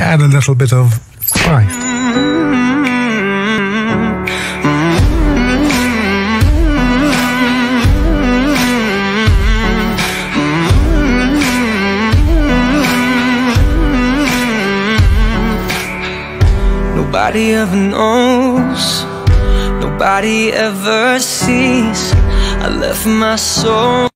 add a little bit of spice. Nobody ever knows, nobody ever sees. I left my soul